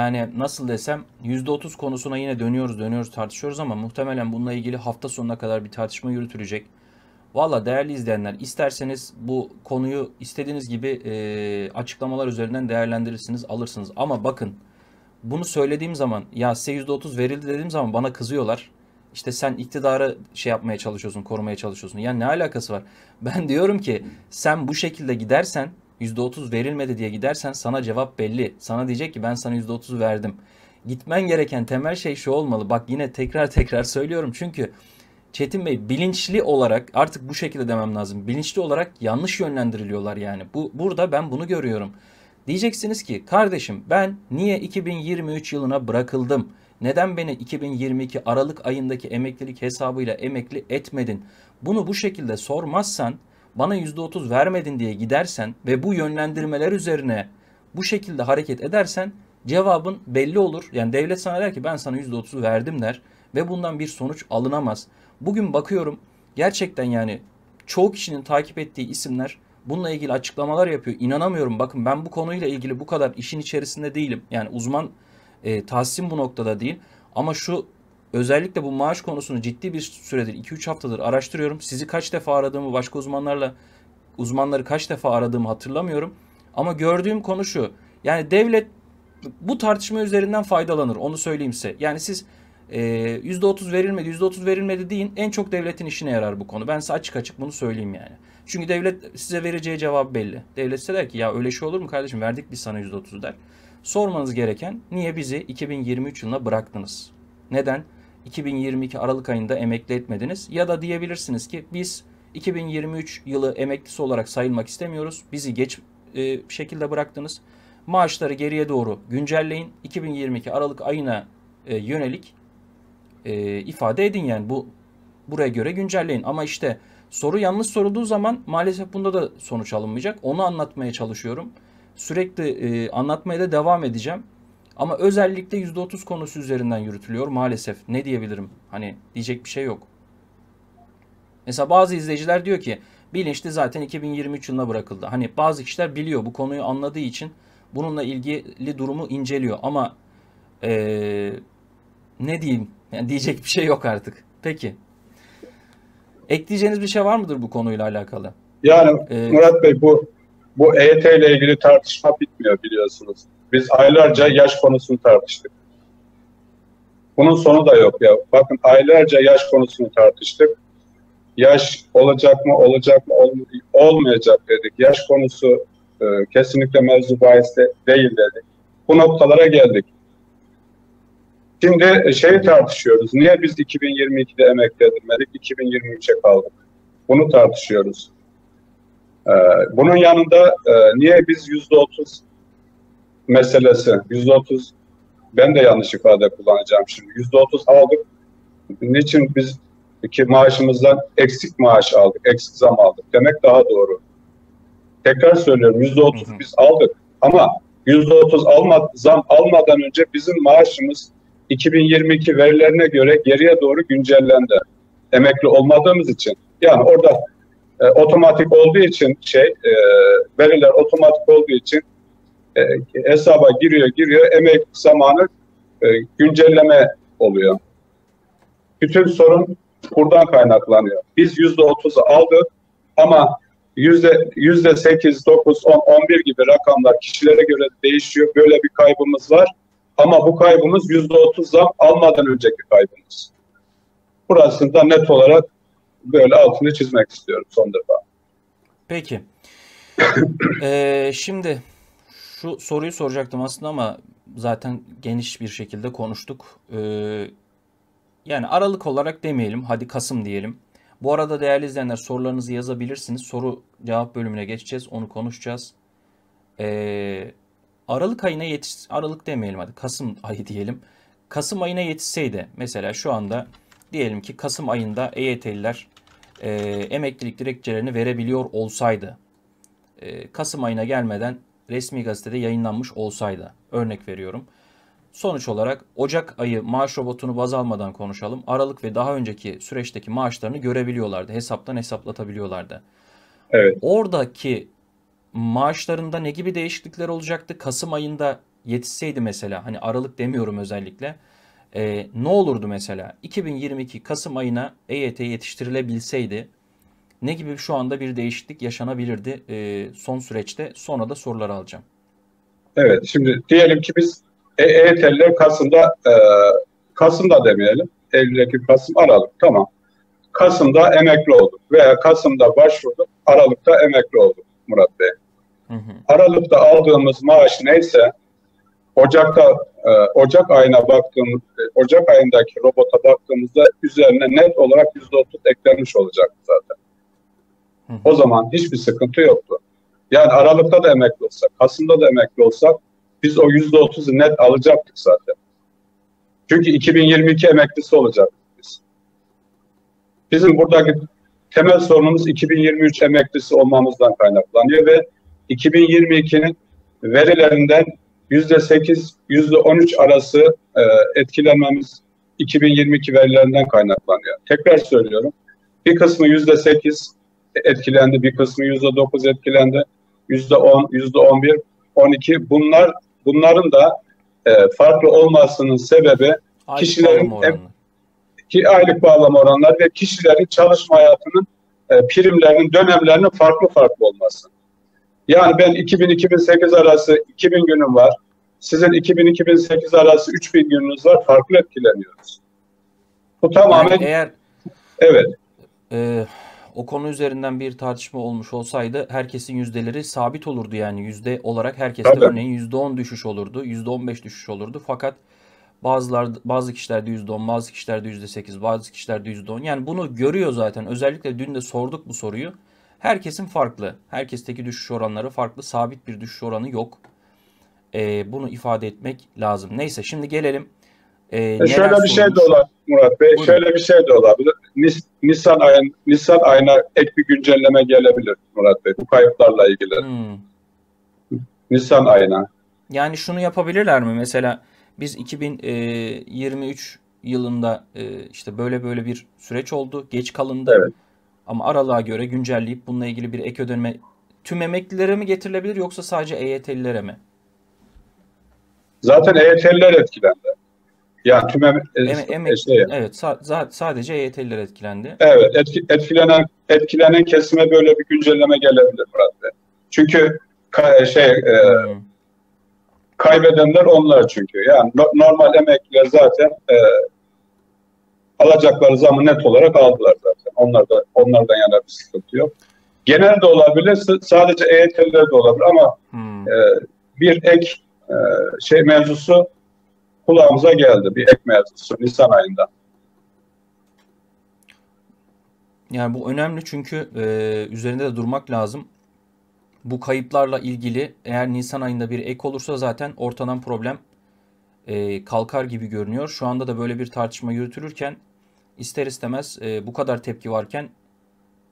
Yani nasıl desem %30 konusuna yine dönüyoruz dönüyoruz tartışıyoruz ama muhtemelen bununla ilgili hafta sonuna kadar bir tartışma yürütülecek. Valla değerli izleyenler isterseniz bu konuyu istediğiniz gibi e, açıklamalar üzerinden değerlendirirsiniz alırsınız. Ama bakın bunu söylediğim zaman ya size %30 verildi dediğim zaman bana kızıyorlar. İşte sen iktidarı şey yapmaya çalışıyorsun, korumaya çalışıyorsun. Ya ne alakası var? Ben diyorum ki sen bu şekilde gidersen %30 verilmedi diye gidersen sana cevap belli. Sana diyecek ki ben sana %30 verdim. Gitmen gereken temel şey şu olmalı. Bak yine tekrar tekrar söylüyorum. Çünkü Çetin Bey bilinçli olarak artık bu şekilde demem lazım. Bilinçli olarak yanlış yönlendiriliyorlar yani. Bu burada ben bunu görüyorum. Diyeceksiniz ki kardeşim ben niye 2023 yılına bırakıldım? Neden beni 2022 Aralık ayındaki emeklilik hesabıyla emekli etmedin? Bunu bu şekilde sormazsan, bana %30 vermedin diye gidersen ve bu yönlendirmeler üzerine bu şekilde hareket edersen cevabın belli olur. Yani devlet sana der ki ben sana %30 verdim der ve bundan bir sonuç alınamaz. Bugün bakıyorum gerçekten yani çoğu kişinin takip ettiği isimler bununla ilgili açıklamalar yapıyor. İnanamıyorum bakın ben bu konuyla ilgili bu kadar işin içerisinde değilim. Yani uzman e, tahsim bu noktada değil. Ama şu özellikle bu maaş konusunu ciddi bir süredir 2-3 haftadır araştırıyorum. Sizi kaç defa aradığımı başka uzmanlarla uzmanları kaç defa aradığımı hatırlamıyorum. Ama gördüğüm konu şu. Yani devlet bu tartışma üzerinden faydalanır. Onu söyleyeyim size. Yani siz e, %30 verilmedi, %30 verilmedi deyin. En çok devletin işine yarar bu konu. Ben size açık açık bunu söyleyeyim yani. Çünkü devlet size vereceği cevap belli. Devlet size der ki ya öyle şey olur mu kardeşim verdik biz sana %30 der. Sormanız gereken niye bizi 2023 yılına bıraktınız? Neden 2022 Aralık ayında emekli etmediniz? Ya da diyebilirsiniz ki biz 2023 yılı emeklisi olarak sayılmak istemiyoruz. Bizi geç e, şekilde bıraktınız. Maaşları geriye doğru güncelleyin. 2022 Aralık ayına e, yönelik e, ifade edin yani bu buraya göre güncelleyin. Ama işte soru yanlış sorulduğu zaman maalesef bunda da sonuç alınmayacak. Onu anlatmaya çalışıyorum. Sürekli e, anlatmaya da devam edeceğim. Ama özellikle %30 konusu üzerinden yürütülüyor maalesef. Ne diyebilirim? Hani diyecek bir şey yok. Mesela bazı izleyiciler diyor ki bilinçli zaten 2023 yılına bırakıldı. Hani bazı kişiler biliyor bu konuyu anladığı için bununla ilgili durumu inceliyor. Ama ee, ne diyeyim? Yani diyecek bir şey yok artık. Peki. Ekleyeceğiniz bir şey var mıdır bu konuyla alakalı? Yani ee, Murat Bey bu bu EYT ile ilgili tartışma bitmiyor biliyorsunuz. Biz aylarca yaş konusunu tartıştık. Bunun sonu da yok ya. Bakın aylarca yaş konusunu tartıştık. Yaş olacak mı, olacak mı, olmayacak dedik. Yaş konusu e, kesinlikle mevzu bahis de değil dedik. Bu noktalara geldik. Şimdi şeyi tartışıyoruz. Niye biz 2022'de emekli edilmedik, 2023'e kaldık? Bunu tartışıyoruz. Ee, bunun yanında e, niye biz %30 meselesi, %30 ben de yanlış ifade kullanacağım şimdi. %30 aldık. Niçin biz iki maaşımızdan eksik maaş aldık, eksik zam aldık demek daha doğru. Tekrar söylüyorum %30 biz aldık ama %30 alma, zam almadan önce bizim maaşımız 2022 verilerine göre geriye doğru güncellendi. Emekli olmadığımız için. Yani orada e, otomatik olduğu için şey e, veriler otomatik olduğu için e, hesaba giriyor giriyor emek zamanı e, güncelleme oluyor. Bütün sorun buradan kaynaklanıyor. Biz yüzde otuzu aldık ama yüzde yüzde sekiz, dokuz, on, on bir gibi rakamlar kişilere göre değişiyor. Böyle bir kaybımız var. Ama bu kaybımız yüzde otuz zam almadan önceki kaybımız. Burasını da net olarak böyle altını çizmek istiyorum son defa. Peki. ee, şimdi şu soruyu soracaktım aslında ama zaten geniş bir şekilde konuştuk. Ee, yani Aralık olarak demeyelim. Hadi Kasım diyelim. Bu arada değerli izleyenler sorularınızı yazabilirsiniz. Soru cevap bölümüne geçeceğiz. Onu konuşacağız. Ee, Aralık ayına yetiş Aralık demeyelim hadi Kasım ayı diyelim. Kasım ayına yetişseydi mesela şu anda diyelim ki Kasım ayında EYT'liler e, emeklilik dilekçelerini verebiliyor olsaydı e, Kasım ayına gelmeden resmi gazetede yayınlanmış olsaydı örnek veriyorum. Sonuç olarak Ocak ayı maaş robotunu baz almadan konuşalım. Aralık ve daha önceki süreçteki maaşlarını görebiliyorlardı. Hesaptan hesaplatabiliyorlardı. Evet. Oradaki maaşlarında ne gibi değişiklikler olacaktı? Kasım ayında yetişseydi mesela hani Aralık demiyorum özellikle e, ne olurdu mesela 2022 Kasım ayına EYT yetiştirilebilseydi ne gibi şu anda bir değişiklik yaşanabilirdi e, son süreçte sonra da sorular alacağım. Evet şimdi diyelim ki biz EYT'liler Kasım'da e, Kasım'da demeyelim Eylül, Ekim, Kasım, Aralık tamam. Kasım'da emekli olduk veya Kasım'da başvurduk, Aralık'ta emekli olduk Murat Bey. Hı hı. Aralık'ta aldığımız maaş neyse Ocak'ta e, Ocak ayına baktığımız e, Ocak ayındaki robota baktığımızda üzerine net olarak %30 eklenmiş olacak zaten. O zaman hiçbir sıkıntı yoktu. Yani Aralık'ta da emekli olsak, Kasım'da da emekli olsak biz o %30'u net alacaktık zaten. Çünkü 2022 emeklisi olacak biz. Bizim buradaki temel sorunumuz 2023 emeklisi olmamızdan kaynaklanıyor ve 2022'nin verilerinden %8, %13 arası e, etkilenmemiz 2022 verilerinden kaynaklanıyor. Tekrar söylüyorum. Bir kısmı %8 etkilendi, bir kısmı %9 etkilendi, %10, %11, 12. Bunlar bunların da e, farklı olmasının sebebi aylık kişilerin em, ki aylık bağlama oranları ve kişilerin çalışma hayatının e, primlerinin dönemlerinin farklı farklı olması. Yani ben 2000-2008 arası 2000 günüm var. Sizin 2000-2008 arası 3000 gününüz var. Farklı etkileniyoruz. Bu tamamen yani eğer evet. E, o konu üzerinden bir tartışma olmuş olsaydı herkesin yüzdeleri sabit olurdu yani yüzde olarak herkeste Tabii. örneğin yüzde on düşüş olurdu, yüzde on beş düşüş olurdu. Fakat bazılar bazı kişilerde yüzde on, bazı kişilerde yüzde sekiz, bazı kişilerde yüzde on. Yani bunu görüyor zaten. Özellikle dün de sorduk bu soruyu. Herkesin farklı. Herkesteki düşüş oranları farklı. Sabit bir düşüş oranı yok. Ee, bunu ifade etmek lazım. Neyse şimdi gelelim e, e şöyle bir şey de olabilir Murat Bey. Buyurun. Şöyle bir şey de olabilir. Nis, Nisan ayın Nisan ayına ek bir güncelleme gelebilir Murat Bey bu kayıplarla ilgili. Hmm. Nisan ayına. Yani şunu yapabilirler mi? Mesela biz 2023 e, yılında e, işte böyle böyle bir süreç oldu. Geç kalındı. Evet. Ama aralığa göre güncelleyip bununla ilgili bir ek ödeme tüm emeklilere mi getirilebilir yoksa sadece EYT'lilere mi? Zaten EYT'liler etkilendi. Yani tüm em, em, em, şey, evet sa- sadece EYT'liler etkilendi. Evet etki, etkilenen etkilenen kesime böyle bir güncelleme gelebilir Murat Bey. Çünkü ka- şey e, hmm. kaybedenler onlar çünkü. Yani no, normal emekliler zaten e, alacakları zamı net olarak aldılar zaten. Onlar da onlardan yana bir sıkıntı yok. Genel de olabilir, sadece EYT'liler de olabilir ama hmm. e, bir ek e, şey mevzusu kulağımıza geldi bir ek mevzusu Nisan ayında. Yani bu önemli çünkü e, üzerinde de durmak lazım. Bu kayıplarla ilgili eğer Nisan ayında bir ek olursa zaten ortadan problem e, kalkar gibi görünüyor. Şu anda da böyle bir tartışma yürütülürken ister istemez e, bu kadar tepki varken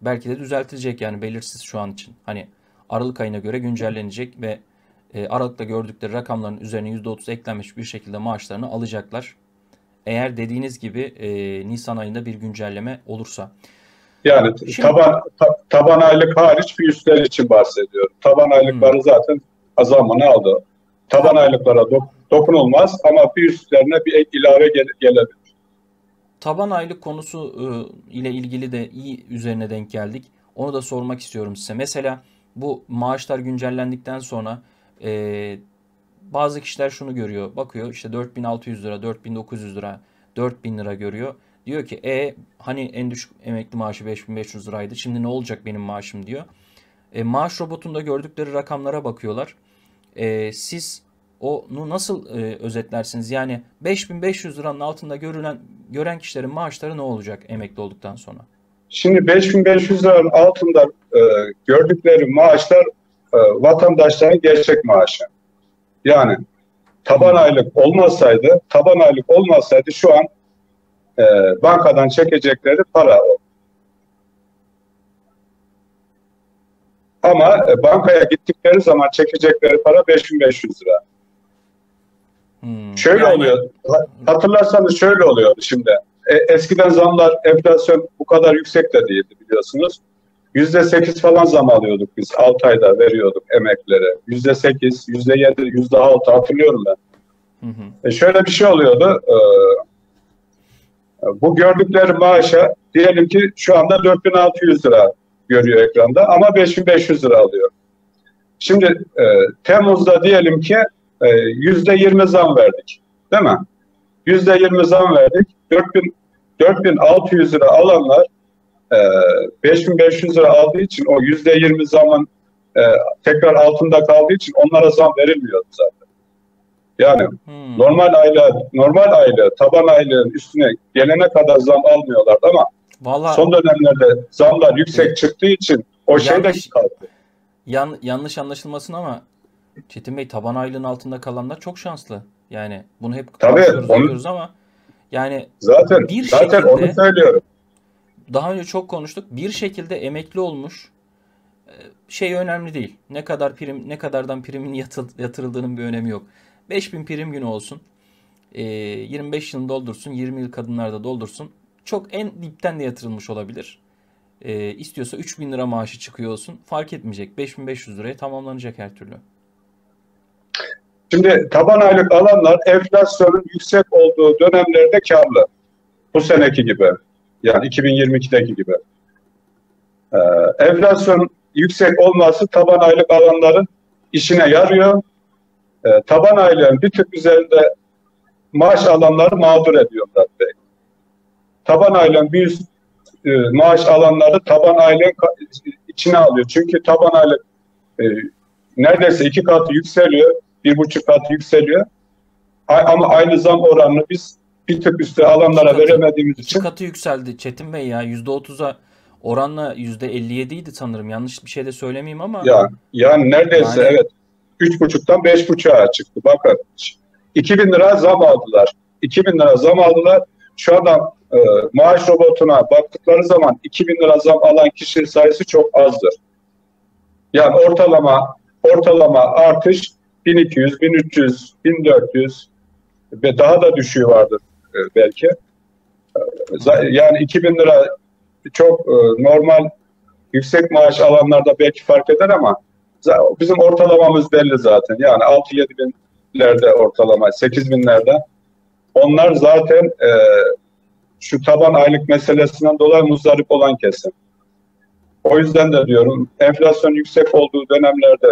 belki de düzeltilecek yani belirsiz şu an için. Hani Aralık ayına göre güncellenecek ve e, Aralık'ta gördükleri rakamların üzerine %30 eklenmiş bir şekilde maaşlarını alacaklar. Eğer dediğiniz gibi e, Nisan ayında bir güncelleme olursa. Yani Şimdi, taban ta, taban aylık hariç bir üstler için bahsediyorum. Taban aylıkları hmm. zaten azalmanı aldı. Taban aylıklara dok, dokunulmaz ama bir üstlerine bir ek ilave gel, gelebilir. Taban aylık konusu e, ile ilgili de iyi üzerine denk geldik. Onu da sormak istiyorum size. Mesela bu maaşlar güncellendikten sonra e, bazı kişiler şunu görüyor. Bakıyor işte 4600 lira, 4900 lira, 4000 lira görüyor. Diyor ki e hani en düşük emekli maaşı 5500 liraydı. Şimdi ne olacak benim maaşım diyor. E, maaş robotunda gördükleri rakamlara bakıyorlar. E, siz onu nasıl e, özetlersiniz? Yani 5500 liranın altında görülen gören kişilerin maaşları ne olacak emekli olduktan sonra? Şimdi 5500 liranın altında e, gördükleri maaşlar e, vatandaşların gerçek maaşı. Yani taban aylık olmasaydı, taban aylık olmasaydı şu an e, bankadan çekecekleri para o. Ama e, bankaya gittikleri zaman çekecekleri para 5500 lira. Hmm, şöyle yani... oluyor. Hatırlarsanız şöyle oluyordu şimdi. E, eskiden zamlar enflasyon bu kadar yüksek de değildi biliyorsunuz. Yüzde sekiz falan zam alıyorduk biz. Altı ayda veriyorduk emeklere. Yüzde sekiz, yüzde yedi, yüzde altı hatırlıyorum ben. Hı hı. E şöyle bir şey oluyordu. E, bu gördükleri maaşa diyelim ki şu anda 4600 lira görüyor ekranda ama 5500 lira alıyor. Şimdi e, Temmuz'da diyelim ki e, yüzde 20 zam verdik. Değil mi? Yüzde 20 zam verdik. 4000 4600 lira alanlar e, 5500 lira aldığı için o yüzde 20 zaman e, tekrar altında kaldığı için onlara zam verilmiyordu zaten. Yani hmm. normal aylığa, normal aylığı, taban aylığın üstüne gelene kadar zam almıyorlardı ama Vallahi, son dönemlerde zamlar yüksek çıktığı için o şey de kaldı. Yan, yanlış anlaşılmasın ama Çetin Bey taban aylığın altında kalanlar çok şanslı. Yani bunu hep onu, ama yani zaten bir zaten şekilde, onu söylüyorum. Daha önce çok konuştuk. Bir şekilde emekli olmuş e, şey önemli değil. Ne kadar prim ne kadardan primin yatırıldığının bir önemi yok. 5000 prim günü olsun. E, 25 yılını doldursun. 20 yıl kadınlarda doldursun. Çok en dipten de yatırılmış olabilir. E, istiyorsa 3000 lira maaşı çıkıyor olsun. Fark etmeyecek. 5500 liraya tamamlanacak her türlü. Şimdi taban aylık alanlar enflasyonun yüksek olduğu dönemlerde karlı. Bu seneki gibi. Yani 2022'deki gibi. Ee, enflasyon yüksek olması taban aylık alanların işine yarıyor. Ee, taban aylığın bir tık üzerinde maaş alanları mağdur ediyor Murat. Taban aylığın bir üst e, maaş alanları taban aylığın içine alıyor. Çünkü taban aylık e, neredeyse iki katı yükseliyor bir buçuk kat yükseliyor. Ama aynı zam oranını biz bir tık üstü alanlara katı, veremediğimiz için. Katı yükseldi Çetin Bey ya. Yüzde otuza oranla yüzde 57 idi sanırım. Yanlış bir şey de söylemeyeyim ama. Ya, yani neredeyse yani... evet. Üç buçuktan beş buçuğa çıktı. Bakın 2000 lira zam aldılar. 2000 lira zam aldılar. Şu anda e, maaş robotuna baktıkları zaman 2000 lira zam alan kişi sayısı çok azdır. Yani ortalama ortalama artış 1200, 1300, 1400 ve daha da düşüğü vardır belki. E, yani 2000 lira çok e, normal yüksek maaş alanlarda belki fark eder ama bizim ortalamamız belli zaten. Yani 6-7 binlerde ortalama, 8 binlerde. Onlar zaten e, şu taban aylık meselesinden dolayı muzdarip olan kesim. O yüzden de diyorum enflasyon yüksek olduğu dönemlerde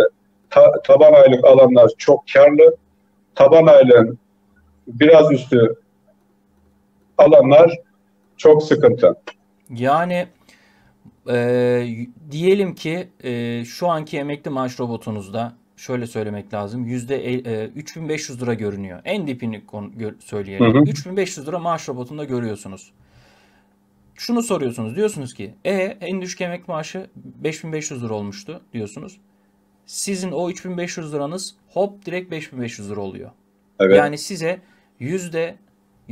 ta, taban aylık alanlar çok karlı. Taban aylığın biraz üstü alanlar çok sıkıntı. Yani e, diyelim ki e, şu anki emekli maaş robotunuzda şöyle söylemek lazım. Yüzde e, 3500 lira görünüyor. En dipini söyleyelim. Hı hı. 3500 lira maaş robotunda görüyorsunuz. Şunu soruyorsunuz. Diyorsunuz ki e en düşük emekli maaşı 5500 lira olmuştu diyorsunuz sizin o 3500 liranız hop direkt 5500 lira oluyor. Evet. Yani size yüzde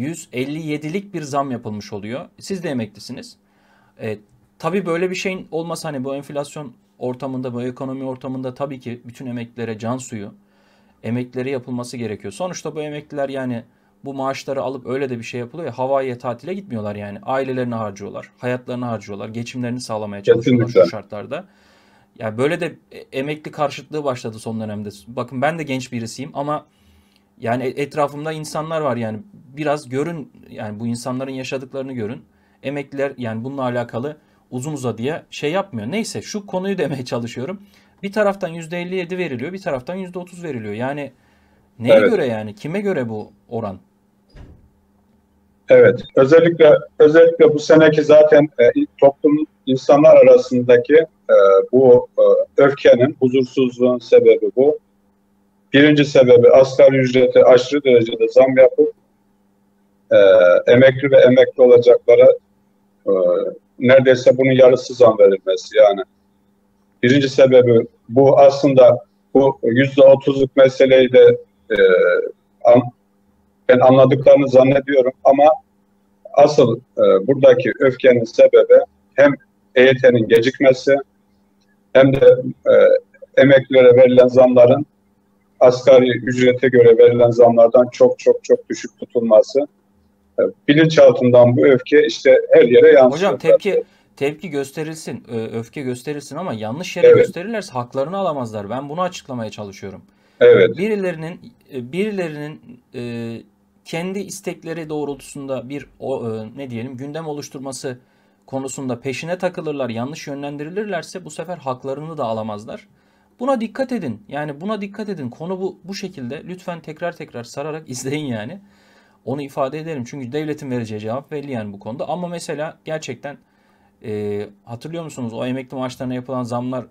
157'lik bir zam yapılmış oluyor. Siz de emeklisiniz. E, tabii böyle bir şeyin olmasa hani bu enflasyon ortamında, bu ekonomi ortamında tabii ki bütün emeklilere can suyu, emeklilere yapılması gerekiyor. Sonuçta bu emekliler yani bu maaşları alıp öyle de bir şey yapılıyor ya havaiye tatile gitmiyorlar yani. Ailelerini harcıyorlar, hayatlarını harcıyorlar, geçimlerini sağlamaya çalışıyorlar Kesinlikle. şu şartlarda. Yani böyle de emekli karşıtlığı başladı son dönemde. Bakın ben de genç birisiyim ama yani etrafımda insanlar var yani biraz görün yani bu insanların yaşadıklarını görün. Emekliler yani bununla alakalı uzun uzadıya şey yapmıyor. Neyse şu konuyu demeye çalışıyorum. Bir taraftan %57 veriliyor bir taraftan %30 veriliyor. Yani neye evet. göre yani kime göre bu oran? Evet, özellikle özellikle bu seneki zaten e, toplum insanlar arasındaki e, bu e, öfkenin, huzursuzluğun sebebi bu. Birinci sebebi asgari ücrete aşırı derecede zam yapıp e, emekli ve emekli olacaklara e, neredeyse bunun yarısı zam verilmesi yani. Birinci sebebi bu aslında bu yüzde otuzluk meseleyi de e, an, ben anladıklarını zannediyorum ama asıl e, buradaki öfkenin sebebi hem EYT'nin gecikmesi hem de e, emeklilere verilen zamların asgari ücrete göre verilen zamlardan çok çok çok düşük tutulması. E, bilinçaltından bu öfke işte her yere yansıyor. Hocam tepki tepki gösterilsin, ö- öfke gösterilsin ama yanlış yere Evet. gösterirlerse haklarını alamazlar. Ben bunu açıklamaya çalışıyorum. Evet. Birilerinin e, birilerinin e, kendi istekleri doğrultusunda bir e, ne diyelim gündem oluşturması konusunda peşine takılırlar, yanlış yönlendirilirlerse bu sefer haklarını da alamazlar. Buna dikkat edin. Yani buna dikkat edin. Konu bu bu şekilde. Lütfen tekrar tekrar sararak izleyin yani. Onu ifade edelim. Çünkü devletin vereceği cevap belli yani bu konuda. Ama mesela gerçekten e, hatırlıyor musunuz o emekli maaşlarına yapılan zamlar